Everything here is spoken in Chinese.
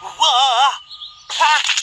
哇啊